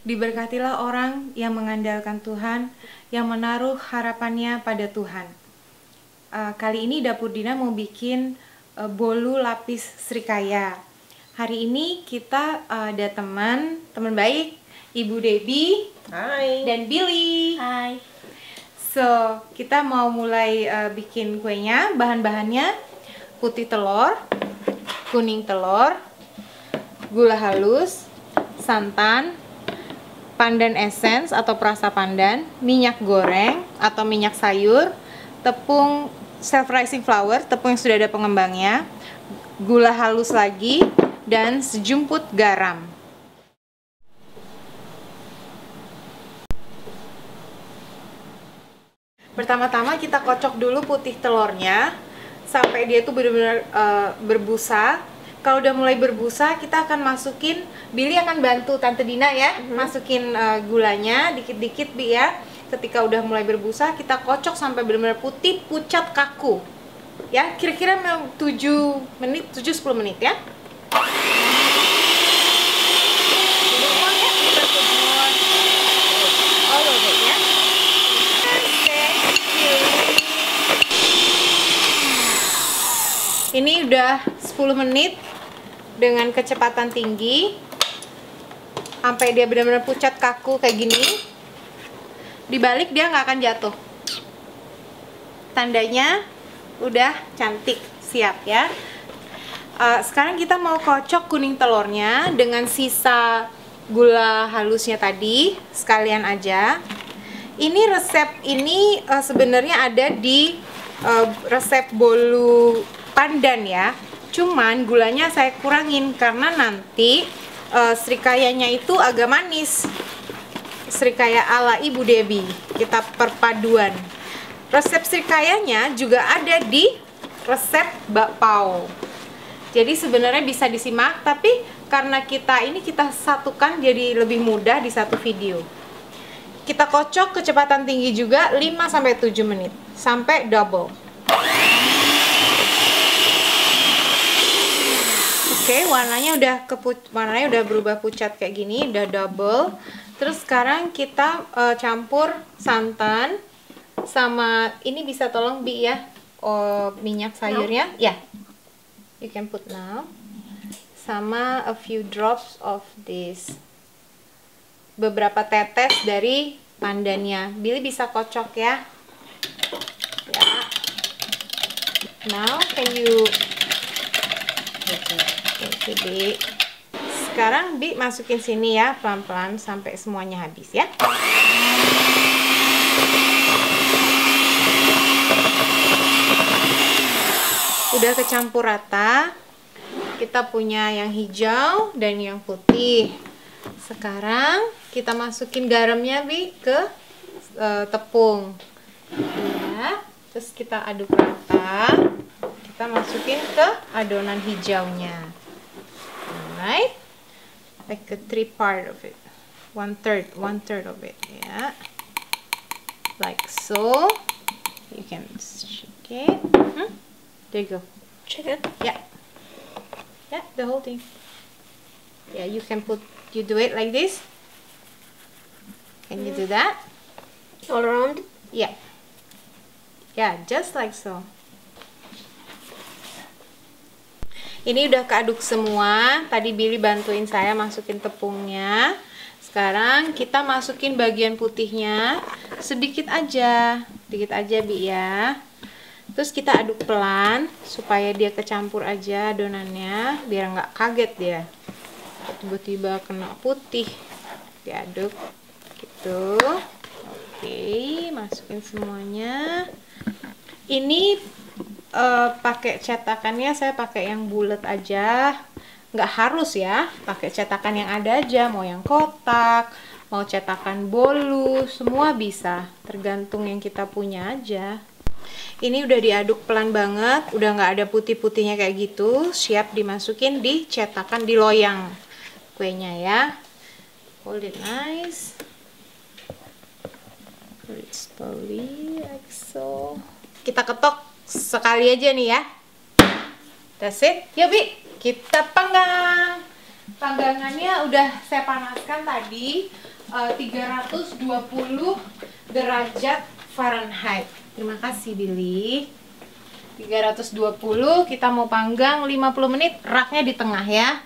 Diberkatilah orang yang mengandalkan Tuhan, yang menaruh harapannya pada Tuhan. Uh, kali ini Dapur Dina mau bikin uh, bolu lapis srikaya. Hari ini kita uh, ada teman, teman baik, Ibu Debbie Hai. dan Billy. Hai. So, kita mau mulai uh, bikin kuenya. Bahan-bahannya putih telur, kuning telur, gula halus, santan, pandan essence atau perasa pandan, minyak goreng atau minyak sayur, tepung self rising flour, tepung yang sudah ada pengembangnya, gula halus lagi, dan sejumput garam. Pertama-tama kita kocok dulu putih telurnya sampai dia tuh benar-benar uh, berbusa. Kalau udah mulai berbusa, kita akan masukin Billy akan bantu Tante Dina ya, masukin uh, gulanya dikit-dikit Bi ya. Ketika udah mulai berbusa, kita kocok sampai benar-benar putih, pucat, kaku. Ya, kira-kira 7 menit, 7 10 menit ya. Ini udah 10 menit dengan kecepatan tinggi sampai dia benar-benar pucat kaku kayak gini. Dibalik dia nggak akan jatuh. Tandanya udah cantik, siap ya. Uh, sekarang kita mau kocok kuning telurnya dengan sisa gula halusnya tadi sekalian aja. Ini resep ini uh, sebenarnya ada di uh, resep bolu pandan ya. Cuman gulanya saya kurangin karena nanti uh, srikayanya itu agak manis. Srikaya ala Ibu Debbie. Kita perpaduan. Resep srikayanya juga ada di resep bakpao. Jadi sebenarnya bisa disimak tapi karena kita ini kita satukan jadi lebih mudah di satu video. Kita kocok kecepatan tinggi juga 5 sampai 7 menit sampai double. Oke, warnanya udah keput warnanya udah berubah pucat kayak gini, udah double. Terus sekarang kita uh, campur santan sama ini bisa tolong Bi ya. Oh, minyak sayurnya. Ya. Yeah. You can put now. Sama a few drops of this. Beberapa tetes dari pandannya. Billy bisa kocok ya. Ya. Now can you Oke, Bi. Sekarang Bi masukin sini ya, pelan-pelan sampai semuanya habis ya. Udah kecampur rata. Kita punya yang hijau dan yang putih. Sekarang kita masukin garamnya Bi ke uh, tepung. Ya. Terus kita aduk rata. Kita masukin ke adonan hijaunya right? Like a three part of it. One third one third of it yeah. Like so. You can shake it. Hmm? there you go. Check it. yeah. Yeah the whole thing. Yeah you can put you do it like this. Can you do that? All around. yeah. Yeah just like so ini udah keaduk semua. Tadi Billy bantuin saya masukin tepungnya. Sekarang kita masukin bagian putihnya. Sedikit aja. Sedikit aja Bi ya. Terus kita aduk pelan supaya dia kecampur aja adonannya biar nggak kaget dia. Tiba-tiba kena putih. Diaduk. Gitu. Oke masukin semuanya. Ini uh, pakai cetakannya saya pakai yang bulat aja. Nggak harus ya pakai cetakan yang ada aja. Mau yang kotak mau cetakan bolu semua bisa. Tergantung yang kita punya aja. Ini udah diaduk pelan banget udah nggak ada putih-putihnya kayak gitu. Siap dimasukin di cetakan di loyang. Kuenya ya. Hold it nice. Hold it slowly like so kita ketok sekali aja nih ya that's it yuk Bi kita panggang panggangannya udah saya panaskan tadi eh, 320 derajat Fahrenheit. Terima kasih Billy. 320 kita mau panggang 50 menit raknya di tengah ya.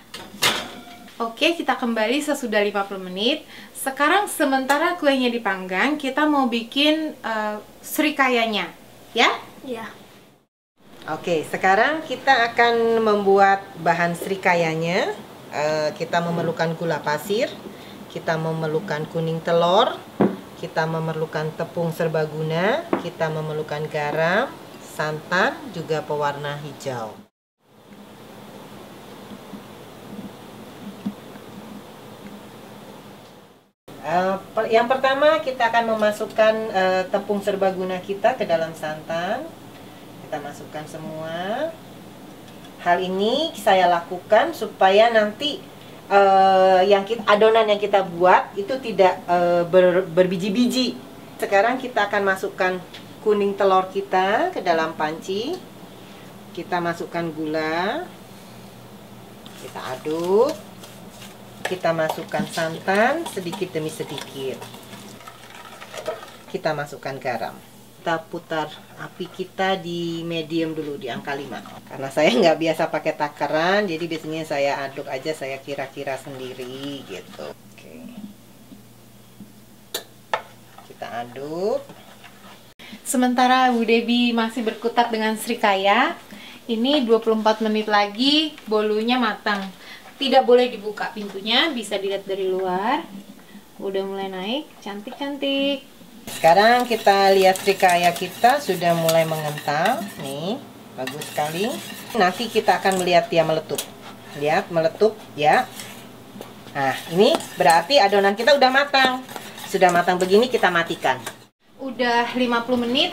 Oke, kita kembali sesudah 50 menit. Sekarang sementara kuenya dipanggang, kita mau bikin eh, srikayanya, ya? Ya. Oke, sekarang kita akan membuat bahan srikayanya. Eh, kita memerlukan gula pasir, kita memerlukan kuning telur, kita memerlukan tepung serbaguna, kita memerlukan garam, santan, juga pewarna hijau. Per- yang pertama kita akan memasukkan eh, tepung serbaguna kita ke dalam santan. Kita masukkan semua. Hal ini saya lakukan supaya nanti eh, yang kita, adonan yang kita buat itu tidak eh, ber- berbiji-biji. Sekarang kita akan masukkan kuning telur kita ke dalam panci. Kita masukkan gula. Kita aduk. Kita masukkan santan sedikit demi sedikit. Kita masukkan garam. Kita putar api kita di medium dulu di angka 5 Karena saya nggak biasa pakai takaran, jadi biasanya saya aduk aja, saya kira-kira sendiri gitu. Oke. Kita aduk. Sementara Bu Debi masih berkutat dengan Srikaya, ini 24 menit lagi bolunya matang. Tidak boleh dibuka pintunya, bisa dilihat dari luar. Udah mulai naik, cantik-cantik. Sekarang kita lihat srikaya kita sudah mulai mengental. Nih, bagus sekali. Nanti kita akan melihat dia meletup. Lihat, meletup ya. Nah, ini berarti adonan kita udah matang. Sudah matang begini kita matikan. Udah 50 menit.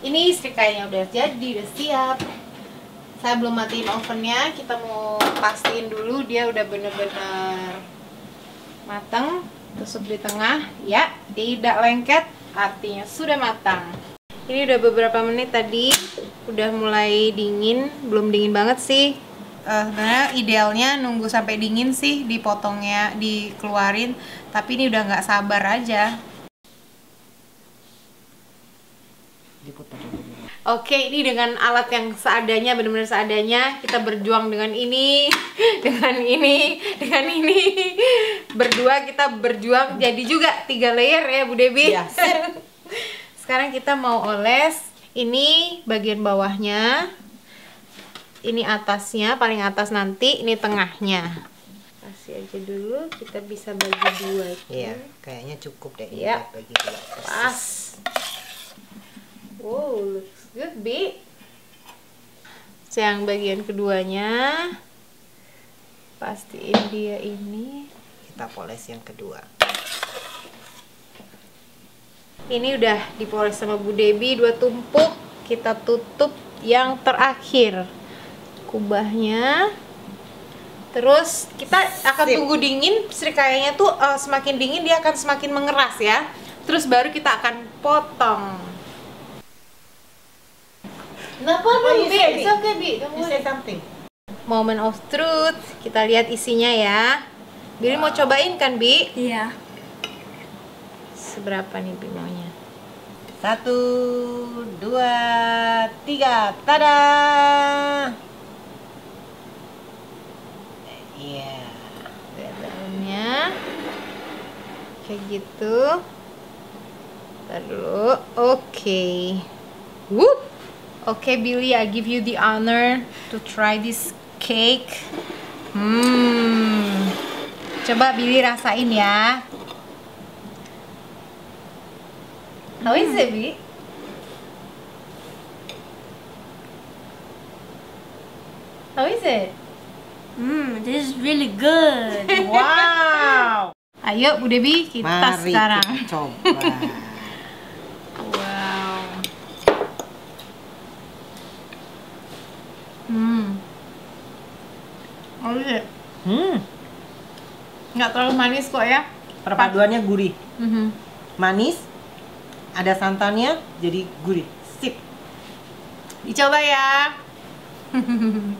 Ini Srikayanya udah jadi, udah siap. Saya belum matiin ovennya, kita mau pastiin dulu dia udah bener-bener matang. Tusuk di tengah, ya, tidak lengket, artinya sudah matang. Ini udah beberapa menit tadi, udah mulai dingin, belum dingin banget sih. Eh, sebenarnya idealnya nunggu sampai dingin sih dipotongnya, dikeluarin. Tapi ini udah nggak sabar aja. Oke, ini dengan alat yang seadanya, benar-benar seadanya, kita berjuang dengan ini, dengan ini, dengan ini. Berdua kita berjuang jadi juga tiga layer ya, Bu Debi. Sip. Sekarang kita mau oles. Ini bagian bawahnya. Ini atasnya, paling atas nanti, ini tengahnya. Kasih aja dulu, kita bisa bagi dua. Iya, kayaknya cukup deh Iya. buat bagi dua. Pas. Wow, good, Bi. Yang bagian keduanya pastiin dia ini. Kita poles yang kedua. Ini udah dipoles sama Bu Debi dua tumpuk. Kita tutup yang terakhir. Kubahnya. Terus kita akan Sip. tunggu dingin. Serikayanya tuh eh, semakin dingin dia akan semakin mengeras ya. Terus baru kita akan potong. Kenapa Apa dong, you Bi? say, Bi? It's okay, Bi. Don't You say something. Moment of truth. Kita lihat isinya ya. Billy mau cobain kan, Bi? Iya. Seberapa nih Bi maunya? Satu, dua, tiga, tada! Iya. Lihat daunnya. Kayak gitu. Dulu. Oke. Whoop. Oke Billy, I give you the honor to try this cake. Hmm. Coba Billy rasain ya. How is it, Bi? How is it? Hmm, this is really good. Wow. Ayo Bu Debi, kita Mari sekarang. kita coba. Hmm. Oh iya, Hmm, nggak terlalu manis kok ya. perpaduannya gurih, Mhm. manis, ada santannya, jadi gurih. Sip. Dicoba ya.